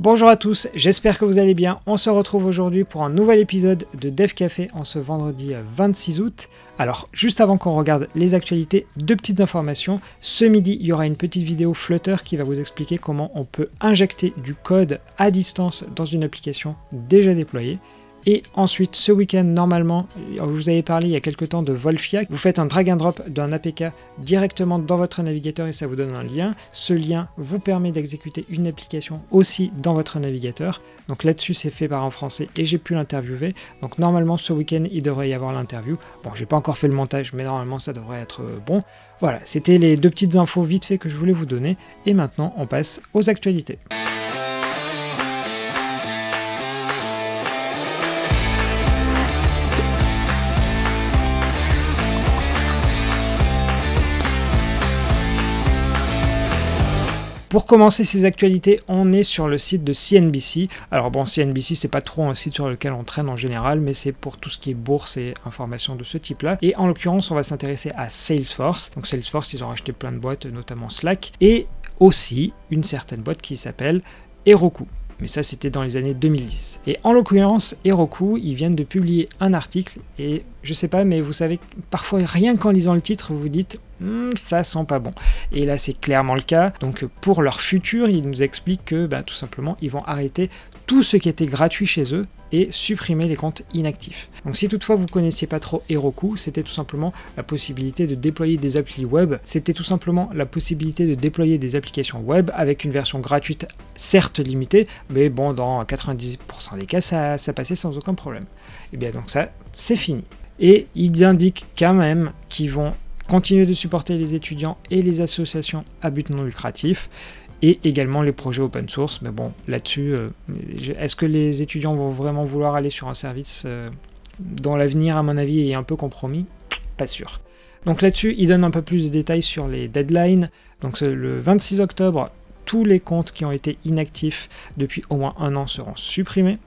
Bonjour à tous, j'espère que vous allez bien. On se retrouve aujourd'hui pour un nouvel épisode de Dev Café en ce vendredi 26 août. Alors, juste avant qu'on regarde les actualités, deux petites informations. Ce midi, il y aura une petite vidéo Flutter qui va vous expliquer comment on peut injecter du code à distance dans une application déjà déployée. Et ensuite, ce week-end, normalement, je vous avais parlé il y a quelques temps de Wolfia. Vous faites un drag and drop d'un APK directement dans votre navigateur et ça vous donne un lien. Ce lien vous permet d'exécuter une application aussi dans votre navigateur. Donc là-dessus, c'est fait par un français et j'ai pu l'interviewer. Donc normalement, ce week-end, il devrait y avoir l'interview. Bon, j'ai pas encore fait le montage, mais normalement, ça devrait être euh, bon. Voilà, c'était les deux petites infos vite fait que je voulais vous donner. Et maintenant, on passe aux actualités. Pour commencer ces actualités, on est sur le site de CNBC. Alors bon, CNBC, c'est pas trop un site sur lequel on traîne en général, mais c'est pour tout ce qui est bourse et informations de ce type-là. Et en l'occurrence, on va s'intéresser à Salesforce. Donc Salesforce, ils ont racheté plein de boîtes, notamment Slack, et aussi une certaine boîte qui s'appelle Heroku mais ça c'était dans les années 2010. Et en l'occurrence, Heroku, ils viennent de publier un article, et je sais pas, mais vous savez, parfois rien qu'en lisant le titre, vous vous dites, Hmm, ça sent pas bon. Et là, c'est clairement le cas. Donc, pour leur futur, ils nous expliquent que bah, tout simplement, ils vont arrêter tout ce qui était gratuit chez eux et supprimer les comptes inactifs. Donc si toutefois vous connaissiez pas trop Heroku, c'était tout simplement la possibilité de déployer des applis web, c'était tout simplement la possibilité de déployer des applications web avec une version gratuite certes limitée, mais bon dans 90% des cas ça, ça passait sans aucun problème. Et bien donc ça c'est fini. Et ils indiquent quand même qu'ils vont continuer de supporter les étudiants et les associations à but non lucratif et également les projets open source. Mais bon, là-dessus, euh, est-ce que les étudiants vont vraiment vouloir aller sur un service euh, dont l'avenir, à mon avis, est un peu compromis? Pas sûr. Donc là-dessus, il donne un peu plus de détails sur les deadlines. Donc le 26 octobre, tous les comptes qui ont été inactifs depuis au moins un an seront supprimés.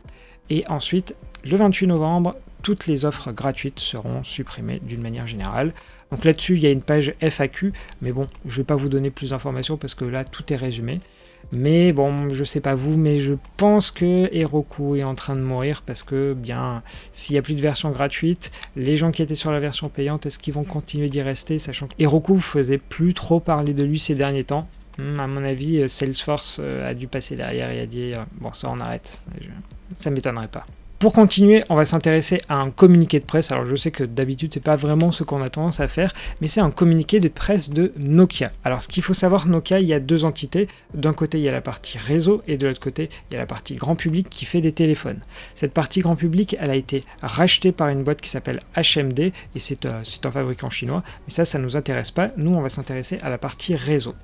Et ensuite, le 28 novembre, toutes les offres gratuites seront supprimées d'une manière générale. Donc là-dessus, il y a une page FAQ, mais bon, je ne vais pas vous donner plus d'informations parce que là, tout est résumé. Mais bon, je sais pas vous, mais je pense que Heroku est en train de mourir parce que, bien, s'il n'y a plus de version gratuite, les gens qui étaient sur la version payante, est-ce qu'ils vont continuer d'y rester, sachant que Heroku faisait plus trop parler de lui ces derniers temps? Hmm, À mon avis, Salesforce euh, a dû passer derrière et a dit bon, ça on arrête. Ça m'étonnerait pas. Pour continuer, on va s'intéresser à un communiqué de presse. Alors je sais que d'habitude c'est pas vraiment ce qu'on a tendance à faire, mais c'est un communiqué de presse de Nokia. Alors ce qu'il faut savoir, Nokia, il y a deux entités. D'un côté il y a la partie réseau et de l'autre côté il y a la partie grand public qui fait des téléphones. Cette partie grand public, elle a été rachetée par une boîte qui s'appelle HMD et c'est euh, un fabricant chinois. Mais ça, ça nous intéresse pas. Nous, on va s'intéresser à la partie réseau.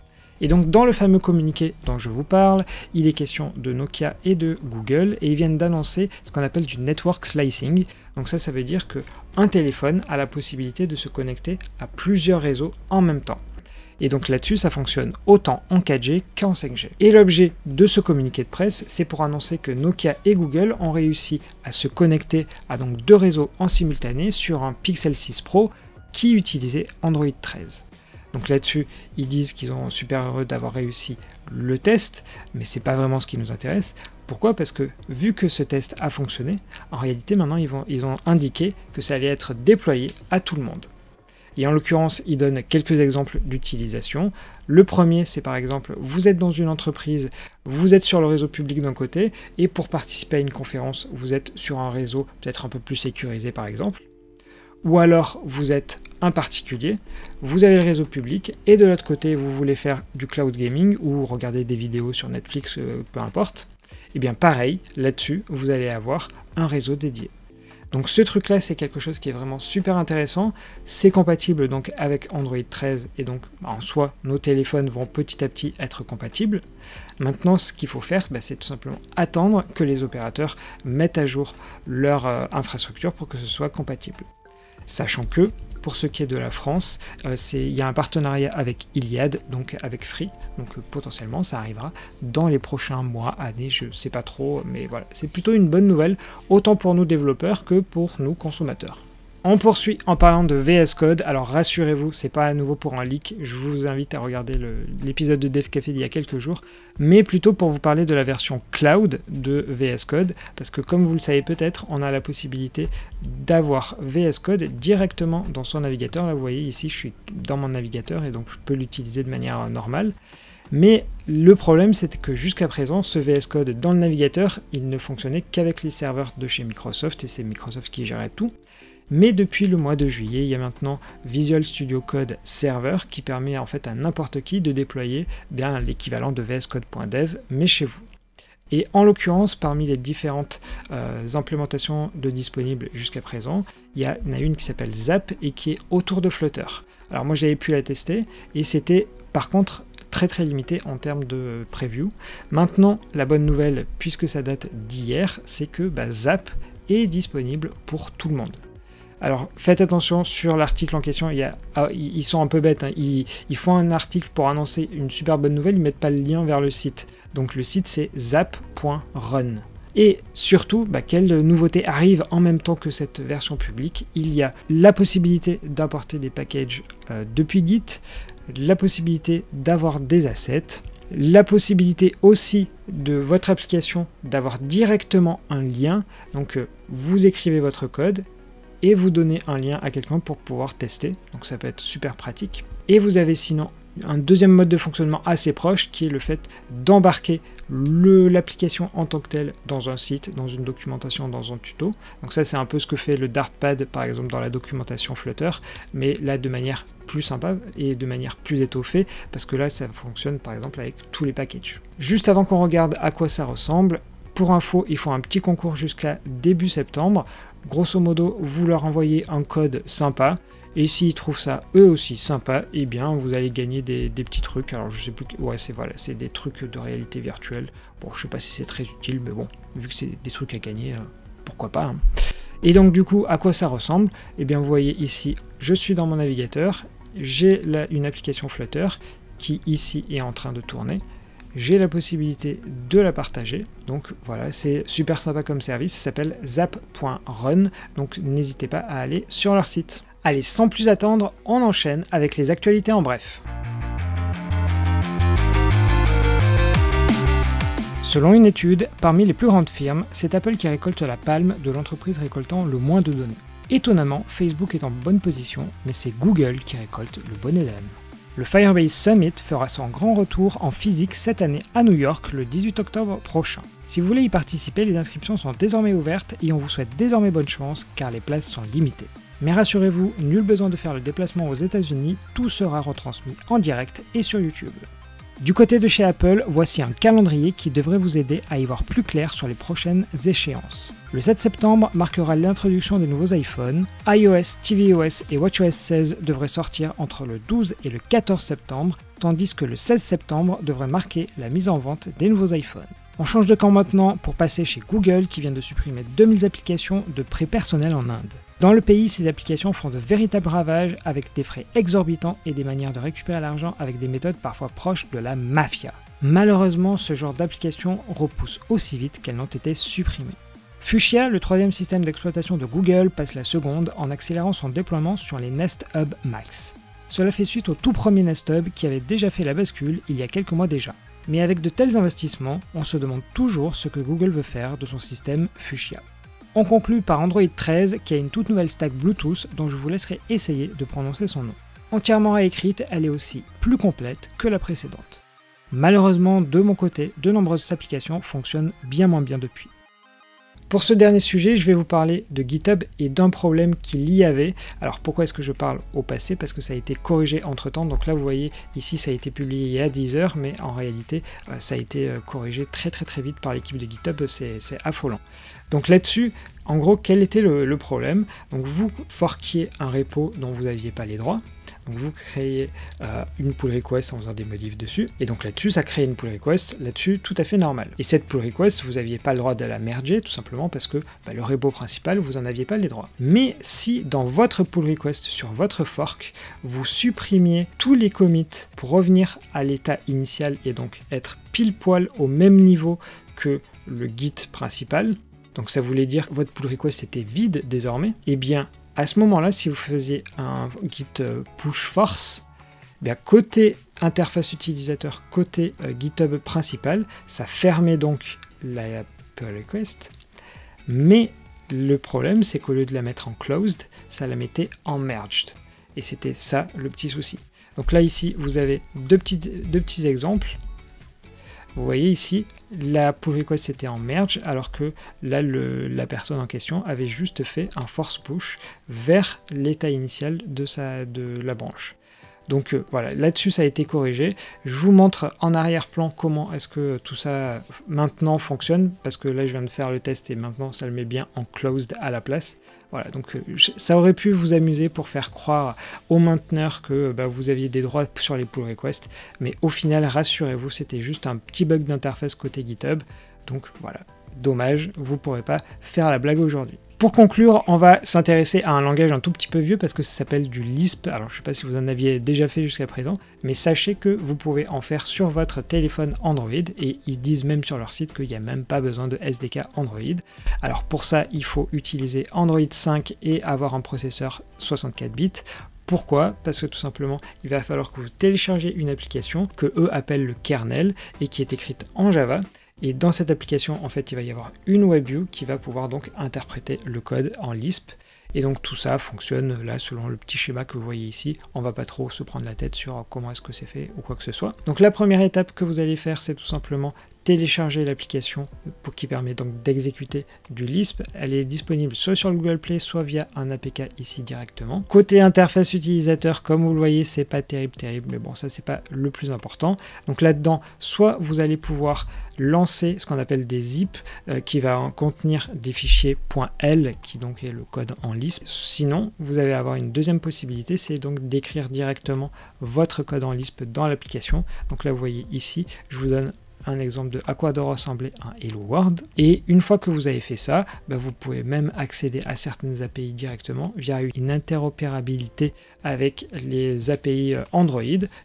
Et donc dans le fameux communiqué dont je vous parle, il est question de Nokia et de Google et ils viennent d'annoncer ce qu'on appelle du network slicing. Donc ça ça veut dire que un téléphone a la possibilité de se connecter à plusieurs réseaux en même temps. Et donc là-dessus, ça fonctionne autant en 4G qu'en 5G. Et l'objet de ce communiqué de presse, c'est pour annoncer que Nokia et Google ont réussi à se connecter à donc deux réseaux en simultané sur un Pixel 6 Pro qui utilisait Android 13. Donc là-dessus, ils disent qu'ils sont super heureux d'avoir réussi le test, mais c'est pas vraiment ce qui nous intéresse. Pourquoi? Parce que vu que ce test a fonctionné, en réalité maintenant ils, ils ont indiqué que ça allait être déployé à tout le monde. Et en l'occurrence, ils donnent quelques exemples d'utilisation. Le premier, c'est par exemple, vous êtes dans une entreprise, vous êtes sur le réseau public d'un côté, et pour participer à une conférence, vous êtes sur un réseau peut-être un peu plus sécurisé par exemple. Ou alors, vous êtes un particulier, vous avez le réseau public, et de l'autre côté, vous voulez faire du cloud gaming ou regarder des vidéos sur Netflix, euh, peu importe, et eh bien pareil, là-dessus, vous allez avoir un réseau dédié. Donc ce truc-là, c'est quelque chose qui est vraiment super intéressant. C'est compatible donc avec Android 13 et donc en soi, nos téléphones vont petit à petit être compatibles. Maintenant, ce qu'il faut faire, bah, c'est tout simplement attendre que les opérateurs mettent à jour leur euh, infrastructure pour que ce soit compatible. Sachant que pour ce qui est de la France, euh, il y a un partenariat avec Iliad, donc avec Free. Donc euh, potentiellement, ça arrivera dans les prochains mois, années, je ne sais pas trop, mais voilà, c'est plutôt une bonne nouvelle, autant pour nous développeurs que pour nous consommateurs. On poursuit en parlant de VS Code. Alors rassurez-vous, c'est pas à nouveau pour un leak. Je vous invite à regarder l'épisode de Dev Café d'il y a quelques jours, mais plutôt pour vous parler de la version cloud de VS Code, parce que comme vous le savez peut-être, on a la possibilité d'avoir VS Code directement dans son navigateur. Là, vous voyez ici, je suis dans mon navigateur et donc je peux l'utiliser de manière normale. Mais le problème, c'était que jusqu'à présent, ce VS Code dans le navigateur, il ne fonctionnait qu'avec les serveurs de chez Microsoft, et c'est Microsoft qui gérait tout. Mais depuis le mois de juillet, il y a maintenant Visual Studio Code Server qui permet en fait à n'importe qui de déployer bien l'équivalent de vscode.dev mais chez vous. Et en l'occurrence, parmi les différentes euh, implémentations de disponibles jusqu'à présent, il y, en a une qui s'appelle Zap et qui est autour de Flutter. Alors moi j'avais pu la tester et c'était par contre très très limité en termes de preview. Maintenant, la bonne nouvelle, puisque ça date d'hier, c'est que bah, Zap est disponible pour tout le monde. Alors faites attention sur l'article en question, ah, ils sont un peu bêtes, hein. ils, font un article pour annoncer une super bonne nouvelle, ils mettent pas le lien vers le site. Donc le site c'est zap.run. Et surtout, bah, quelle nouveauté arrive en même temps que cette version publique? Il y a la possibilité d'importer des packages euh, depuis Git, la possibilité d'avoir des assets, la possibilité aussi de votre application d'avoir directement un lien. Donc euh, vous écrivez votre code et vous donnez un lien à quelqu'un pour pouvoir tester. Donc ça peut être super pratique. Et vous avez sinon un deuxième mode de fonctionnement assez proche qui est le fait d'embarquer l'application en tant que telle dans un site, dans une documentation, dans un tuto. Donc ça c'est un peu ce que fait le Dartpad par exemple dans la documentation Flutter, mais là de manière plus sympa et de manière plus étoffée parce que là ça fonctionne par exemple avec tous les packages. Juste avant qu'on regarde à quoi ça ressemble, pour info, ils font un petit concours jusqu'à début septembre. Grosso modo, vous leur envoyez un code sympa. Et s'ils trouvent ça eux aussi sympa, eh bien vous allez gagner des, petits trucs. Alors je sais plus, ouais c'est voilà, c'est des trucs de réalité virtuelle. Bon, je sais pas si c'est très utile, mais bon, vu que c'est des trucs à gagner, euh, pourquoi pas. Hein. Et donc du coup, à quoi ça ressemble? Eh bien vous voyez ici, je suis dans mon navigateur, j'ai une application Flutter qui ici est en train de tourner j'ai la possibilité de la partager. Donc voilà, c'est super sympa comme service, ça s'appelle zap.run, donc n'hésitez pas à aller sur leur site. Allez, sans plus attendre, on enchaîne avec les actualités en bref. Selon une étude, parmi les plus grandes firmes, c'est Apple qui récolte la palme de l'entreprise récoltant le moins de données. Étonnamment, Facebook est en bonne position, mais c'est Google qui récolte le bonnet d'âne. Le Firebase Summit fera son grand retour en physique cette année à New York le 18 octobre prochain. Si vous voulez y participer, les inscriptions sont désormais ouvertes et on vous souhaite désormais bonne chance car les places sont limitées. Mais rassurez-vous, nul besoin de faire le déplacement aux États-Unis, tout sera retransmis en direct et sur YouTube. Du côté de chez Apple, voici un calendrier qui devrait vous aider à y voir plus clair sur les prochaines échéances. Le 7 septembre marquera l'introduction des nouveaux iPhones. iOS, tvOS et watchOS 16 devraient sortir entre le 12 et le 14 septembre, tandis que le 16 septembre devrait marquer la mise en vente des nouveaux iPhones. On change de camp maintenant pour passer chez Google qui vient de supprimer 2000 applications de prêt personnel en Inde. Dans le pays, ces applications font de véritables ravages avec des frais exorbitants et des manières de récupérer l'argent avec des méthodes parfois proches de la mafia. Malheureusement, ce genre d'applications repousse aussi vite qu'elles n'ont été supprimées. Fuchsia, le troisième système d'exploitation de Google, passe la seconde en accélérant son déploiement sur les Nest Hub Max. Cela fait suite au tout premier Nest Hub qui avait déjà fait la bascule il y a quelques mois déjà. Mais avec de tels investissements, on se demande toujours ce que Google veut faire de son système Fuchsia. On conclut par Android 13 qui a une toute nouvelle stack Bluetooth dont je vous laisserai essayer de prononcer son nom. Entièrement réécrite, elle est aussi plus complète que la précédente. Malheureusement, de mon côté, de nombreuses applications fonctionnent bien moins bien depuis. Pour ce dernier sujet, je vais vous parler de GitHub et d'un problème qu'il y avait. Alors pourquoi est-ce que je parle au passé? Parce que ça a été corrigé entre temps. Donc là, vous voyez, ici, ça a été publié il y a 10 heures, mais en réalité, euh, ça a été euh, corrigé très très très vite par l'équipe de GitHub. C'est affolant. Donc là-dessus, en gros, quel était le, problème? Donc vous forquiez un repo dont vous n'aviez pas les droits. Donc vous créez euh, une pull request en faisant des modifs dessus, et donc là-dessus ça crée une pull request, là-dessus tout à fait normal. Et cette pull request, vous n'aviez pas le droit de la merger, tout simplement parce que bah, le repo principal, vous n'en aviez pas les droits. Mais si dans votre pull request sur votre fork, vous supprimiez tous les commits pour revenir à l'état initial et donc être pile poil au même niveau que le git principal, donc ça voulait dire que votre pull request était vide désormais, eh bien à ce moment-là, si vous faisiez un git push force, eh bien côté interface utilisateur, côté GitHub principal, ça fermait donc la pull request, mais le problème, c'est qu'au lieu de la mettre en closed, ça la mettait en merged. Et c'était ça le petit souci. Donc là, ici, vous avez deux petits exemples. Vous voyez ici, la pull request était en merge, alors que là, la personne en question avait juste fait un force push vers l'état initial de, de la branche. Donc euh, voilà, là-dessus ça a été corrigé. Je vous montre en arrière-plan comment est-ce que tout ça maintenant fonctionne, parce que là je viens de faire le test et maintenant ça le met bien en closed à la place. Voilà, donc euh, ça aurait pu vous amuser pour faire croire aux mainteneurs que bah, vous aviez des droits sur les pull requests, mais au final, rassurez-vous, c'était juste un petit bug d'interface côté GitHub. Donc voilà, dommage, vous ne pourrez pas faire la blague aujourd'hui. Pour conclure, on va s'intéresser à un langage un tout petit peu vieux parce que ça s'appelle du Lisp. Alors je ne sais pas si vous en aviez déjà fait jusqu'à présent, mais sachez que vous pouvez en faire sur votre téléphone Android et ils disent même sur leur site qu'il n'y a même pas besoin de SDK Android. Alors pour ça, il faut utiliser Android 5 et avoir un processeur 64 bits. Pourquoi? Parce que tout simplement, il va falloir que vous téléchargez une application que eux appellent le kernel et qui est écrite en Java. Et dans cette application, en fait, il va y avoir une WebView qui va pouvoir donc interpréter le code en Lisp. Et donc tout ça fonctionne là selon le petit schéma que vous voyez ici. On va pas trop se prendre la tête sur comment est-ce que c'est fait ou quoi que ce soit. Donc la première étape que vous allez faire, c'est tout simplement télécharger l'application pour qui permet donc d'exécuter du Lisp. Elle est disponible soit sur le Google Play, soit via un APK ici directement. Côté interface utilisateur, comme vous le voyez, c'est pas terrible, terrible, mais bon, ça c'est pas le plus important. Donc là-dedans, soit vous allez pouvoir lancer ce qu'on appelle des zip euh, qui va contenir des fichiers .l qui donc est le code en Lisp. Sinon, vous allez avoir une deuxième possibilité, c'est donc d'écrire directement votre code en Lisp dans l'application. Donc là, vous voyez ici, je vous donne un exemple de à quoi doit ressembler un Hello World. Et une fois que vous avez fait ça, bah, vous pouvez même accéder à certaines API directement via une interopérabilité avec les API euh, Android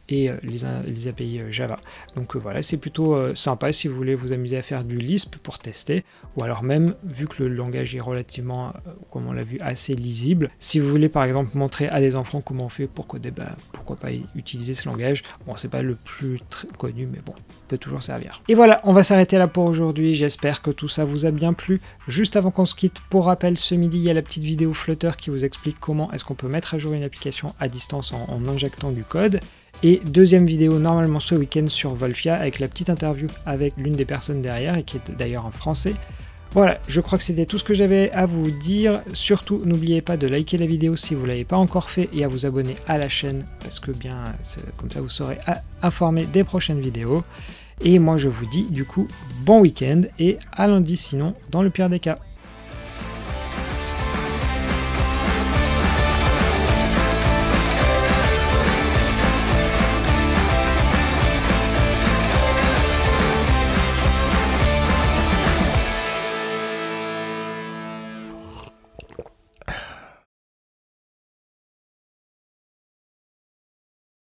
et euh, les, API euh, Java. Donc voilà, c'est plutôt sympa si vous voulez vous amuser à faire du Lisp pour tester, ou alors même, vu que le langage est relativement, comme on l'a vu, assez lisible, si vous voulez par exemple montrer à des enfants comment on fait pour coder, bah, pourquoi pas utiliser ce langage. Bon, c'est pas le plus connu, mais bon, peut toujours servir. Et voilà, on va s'arrêter là pour aujourd'hui. J'espère que tout ça vous a bien plu. Juste avant qu'on se quitte, pour rappel, ce midi, il y a la petite vidéo Flutter qui vous explique comment est-ce qu'on peut mettre à jour une application à distance en, injectant du code. Et deuxième vidéo normalement ce week-end sur Volfia avec la petite interview avec l'une des personnes derrière et qui est d'ailleurs en français. Voilà, je crois que c'était tout ce que j'avais à vous dire. Surtout, n'oubliez pas de liker la vidéo si vous ne l'avez pas encore fait et à vous abonner à la chaîne parce que bien, comme ça vous serez informé des prochaines vidéos. Et moi je vous dis du coup bon week-end et à lundi sinon dans le pire des cas.